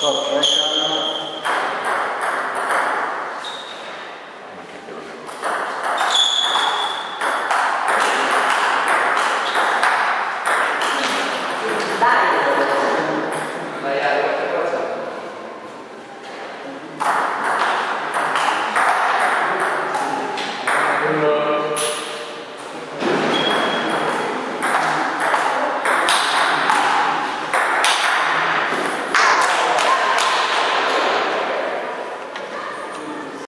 赵先生。